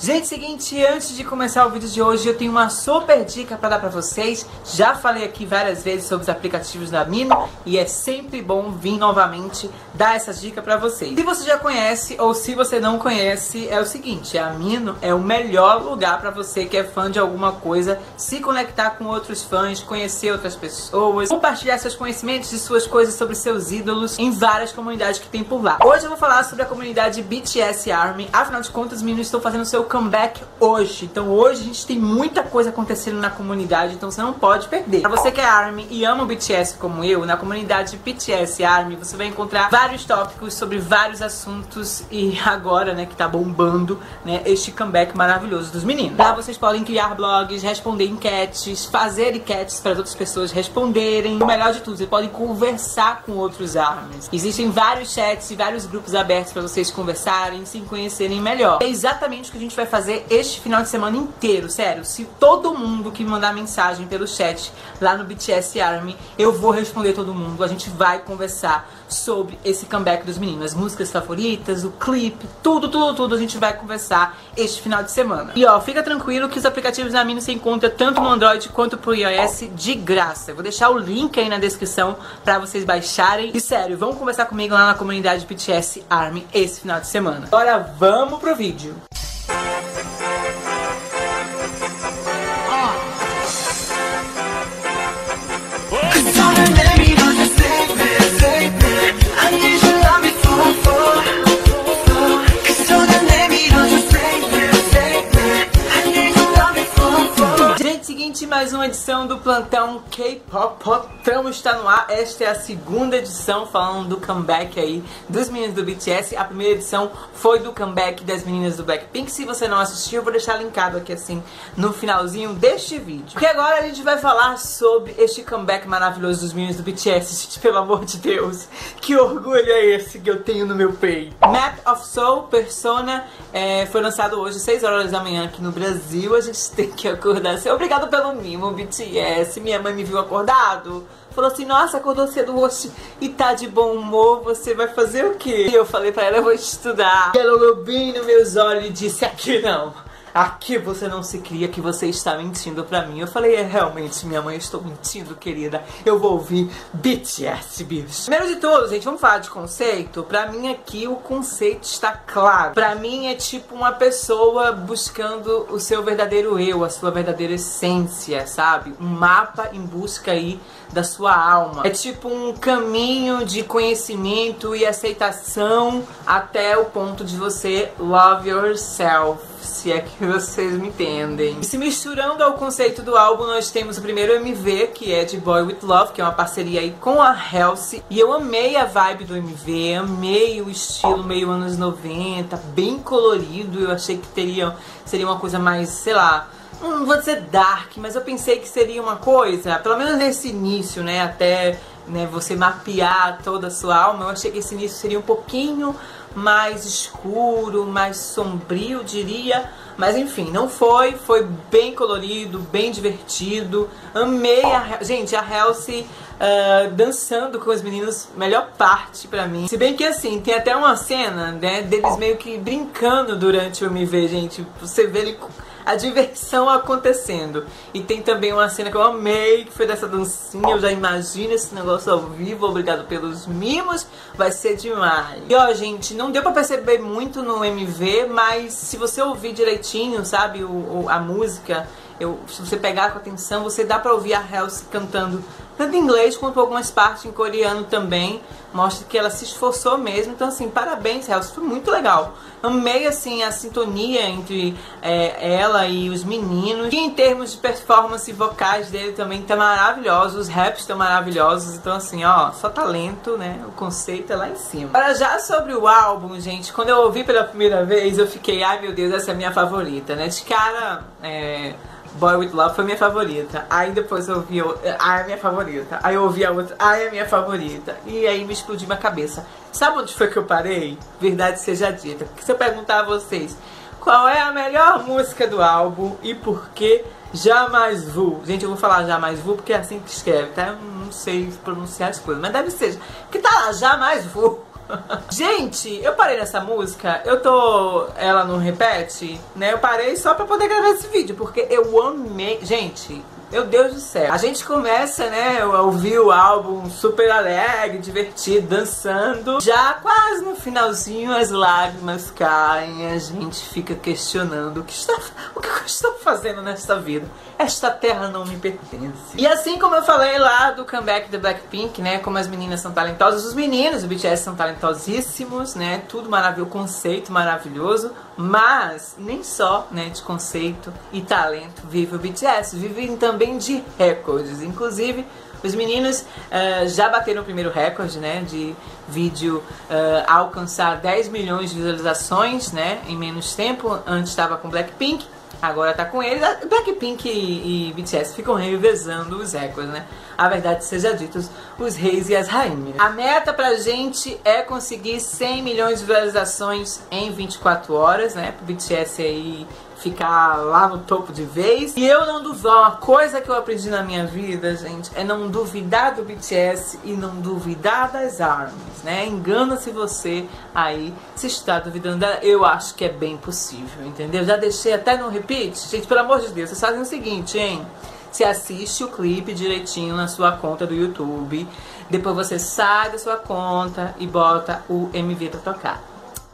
Gente, seguinte, antes de começar o vídeo de hoje, eu tenho uma super dica para dar para vocês. Já falei aqui várias vezes sobre os aplicativos da Mino e é sempre bom vir novamente dar essas dicas para vocês. Se você já conhece ou se você não conhece, é o seguinte, a Mino é o melhor lugar para você que é fã de alguma coisa, se conectar com outros fãs, conhecer outras pessoas, compartilhar seus conhecimentos e suas coisas sobre seus ídolos em várias comunidades que tem por lá. Hoje eu vou falar sobre a comunidade BTS Army, afinal de contas, Mino estão fazendo seu comeback hoje. Então hoje a gente tem muita coisa acontecendo na comunidade, então você não pode perder. Pra você que é ARMY e ama o BTS como eu, na comunidade BTS ARMY você vai encontrar vários tópicos sobre vários assuntos e agora, né, que tá bombando, né, este comeback maravilhoso dos meninos. Lá vocês podem criar blogs, responder enquetes, fazer enquetes para outras pessoas responderem. O melhor de tudo, vocês podem conversar com outros ARMYs. Existem vários chats e vários grupos abertos para vocês conversarem, se conhecerem melhor. É exatamente o que a gente vai fazer este final de semana inteiro, sério. Se todo mundo que mandar mensagem pelo chat lá no BTS Army, eu vou responder todo mundo. A gente vai conversar sobre esse comeback dos meninos, as músicas favoritas, o clipe, tudo, tudo, tudo a gente vai conversar este final de semana. E ó, fica tranquilo que os aplicativos da Mino se encontram tanto no Android quanto pro iOS de graça. Eu vou deixar o link aí na descrição pra vocês baixarem. E sério, vamos conversar comigo lá na comunidade BTS Army esse final de semana. Agora vamos pro vídeo. Mais uma edição do Plantão K-Pop Potão está no ar. Esta é a segunda edição falando do comeback aí dos meninos do BTS. A primeira edição foi do comeback das meninas do Blackpink. Se você não assistiu, eu vou deixar linkado aqui assim no finalzinho deste vídeo. Porque agora a gente vai falar sobre este comeback maravilhoso dos meninos do BTS. Gente, pelo amor de Deus, que orgulho é esse que eu tenho no meu peito. Map of Soul, Persona, é, foi lançado hoje, 6 horas da manhã aqui no Brasil. A gente tem que acordar. Obrigado pelo mimo, BTS. Minha mãe me viu acordado. Falou assim, nossa, acordou cedo hoje e tá de bom humor, você vai fazer o quê? E eu falei pra ela, eu vou estudar. E ela olhou bem nos meus olhos e disse, aqui não. Aqui você não se cria que você está mentindo pra mim. Eu falei, é realmente, minha mãe, estou mentindo, querida. Eu vou ouvir BTS, bicho. Primeiro de tudo, gente, vamos falar de conceito? Pra mim aqui o conceito está claro. Pra mim é tipo uma pessoa buscando o seu verdadeiro eu, a sua verdadeira essência, sabe? Um mapa em busca aí da sua alma. É tipo um caminho de conhecimento e aceitação até o ponto de você love yourself, se é que vocês me entendem. E se misturando ao conceito do álbum, nós temos o primeiro MV, que é de Boy With Love, que é uma parceria aí com a Halsey. E eu amei a vibe do MV, amei o estilo meio anos 90, bem colorido. Eu achei que teria, seria uma coisa mais, sei lá, não vou dizer dark, mas eu pensei que seria uma coisa, pelo menos nesse início, né, até né, você mapear toda a sua alma, eu achei que esse início seria um pouquinho mais escuro, mais sombrio, diria. Mas enfim, não foi, foi bem colorido, bem divertido. Amei a gente, a Halsey uh, dançando com os meninos, melhor parte pra mim. Se bem que assim, tem até uma cena, né, deles meio que brincando durante o MV, gente. Você vê ele a diversão acontecendo. E tem também uma cena que eu amei, que foi dessa dancinha. Eu já imagino esse negócio ao vivo. Obrigado pelos mimos. Vai ser demais. E ó, gente, não deu pra perceber muito no MV, mas se você ouvir direitinho, sabe, o, o a música, eu, se você pegar com atenção, você dá pra ouvir a Halsey cantando tanto em inglês quanto algumas partes em coreano também. Mostra que ela se esforçou mesmo. Então, assim, parabéns, Helsa. Foi muito legal. Amei, assim, a sintonia entre é, ela e os meninos. E em termos de performance vocais dele também tá maravilhoso. Os raps estão maravilhosos. Então, assim, ó, só talento, né? O conceito é lá em cima. Para já sobre o álbum, gente, quando eu ouvi pela primeira vez, eu fiquei, ai meu Deus, essa é a minha favorita, né? De cara, é Boy With Love foi minha favorita. Aí depois eu ouvi, ai é minha favorita. Aí eu ouvi a outra, ai é minha favorita. E aí me explodiu minha cabeça. Sabe onde foi que eu parei? Verdade seja dita. Porque se eu perguntar a vocês qual é a melhor música do álbum e por que Jamais Vu. Gente, eu vou falar Jamais Vu porque é assim que escreve, tá? Eu não sei pronunciar as coisas, mas deve ser. Que tá lá, Jamais Vu. Gente, eu parei nessa música, eu tô ela no repete, né? Eu parei só pra poder gravar esse vídeo, porque eu amei. Gente, meu Deus do céu. A gente começa, né, a ouvir o álbum super alegre, divertido, dançando. Já quase no finalzinho as lágrimas caem, a gente fica questionando o que, está, o que eu estou fazendo nesta vida. Esta terra não me pertence. E assim como eu falei lá do comeback do Blackpink, né, como as meninas são talentosas, os meninos do BTS são talentosíssimos, né, tudo maravilhoso, conceito maravilhoso, mas nem só, né, de conceito e talento vive o BTS, vivem também também de recordes. Inclusive, os meninos uh, já bateram o primeiro recorde, né, de vídeo uh, alcançar 10 milhões de visualizações, né, em menos tempo. Antes estava com Blackpink, agora tá com eles. Blackpink e, e BTS ficam revezando os recordes, né. A verdade seja dita, os reis e as rainhas. A meta pra gente é conseguir 100 milhões de visualizações em 24 horas, né, pro BTS aí ficar lá no topo de vez. E eu não duvido, uma coisa que eu aprendi na minha vida, gente, é não duvidar do BTS e não duvidar das armas, né? Engana-se você aí se está duvidando. Eu acho que é bem possível, entendeu? Já deixei até no repeat. Gente, pelo amor de Deus, vocês fazem o seguinte, hein? Você assiste o clipe direitinho na sua conta do YouTube. Depois você sai da sua conta e bota o MV pra tocar.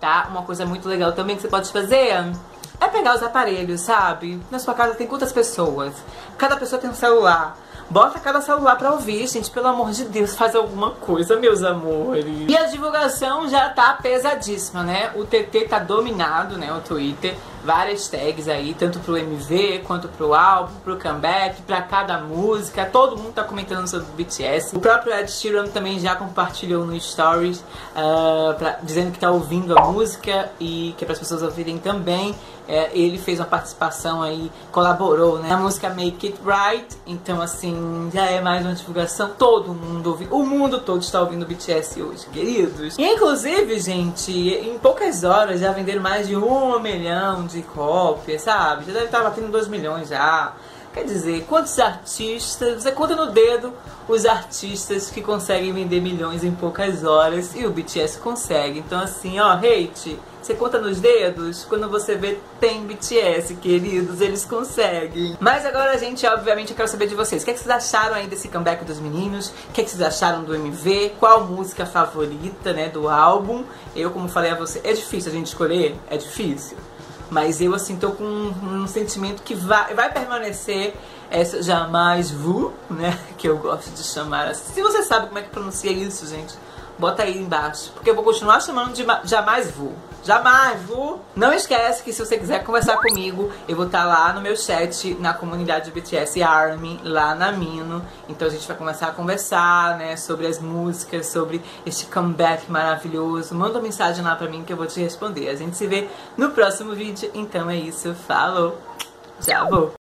Tá? Uma coisa muito legal também que você pode fazer é pegar os aparelhos, sabe? Na sua casa tem quantas pessoas? Cada pessoa tem um celular. Bota cada celular pra ouvir, gente. Pelo amor de Deus, faz alguma coisa, meus amores. E a divulgação já tá pesadíssima, né? O TT tá dominado, né? O Twitter. Várias tags aí, tanto pro MV, quanto pro álbum, pro comeback, pra cada música. Todo mundo tá comentando sobre o BTS. O próprio Ed Sheeran também já compartilhou no Stories, uh, pra, dizendo que tá ouvindo a música e que é as pessoas ouvirem também. É, ele fez uma participação aí, colaborou né, na música Make It Right. Então, assim, já é mais uma divulgação. Todo mundo ouve, o mundo todo está ouvindo BTS hoje, queridos. E, inclusive, gente, em poucas horas já venderam mais de um milhão de cópias, sabe? Já deve estar batendo dois milhões já. Quer dizer, quantos artistas, você conta no dedo os artistas que conseguem vender milhões em poucas horas e o BTS consegue. Então assim, ó, hate, você conta nos dedos, quando você vê tem BTS, queridos, eles conseguem. Mas agora, gente, obviamente eu quero saber de vocês. O que, é que vocês acharam aí desse comeback dos meninos? O que, é que vocês acharam do MV? Qual música favorita, né, do álbum? Eu, como falei a você, é difícil a gente escolher? É difícil. Mas eu, assim, tô com um, um sentimento que vai, vai permanecer essa jamais vu, né? Que eu gosto de chamar assim. Se você sabe como é que pronuncia isso, gente, bota aí embaixo. Porque eu vou continuar chamando de jamais vu. Jamais, vu. Não esquece que se você quiser conversar comigo, eu vou estar tá lá no meu chat, na comunidade BTS Army, lá na Mino. Então a gente vai começar a conversar, né, sobre as músicas, sobre este comeback maravilhoso. Manda uma mensagem lá pra mim que eu vou te responder. A gente se vê no próximo vídeo. Então é isso. Falou. Vou.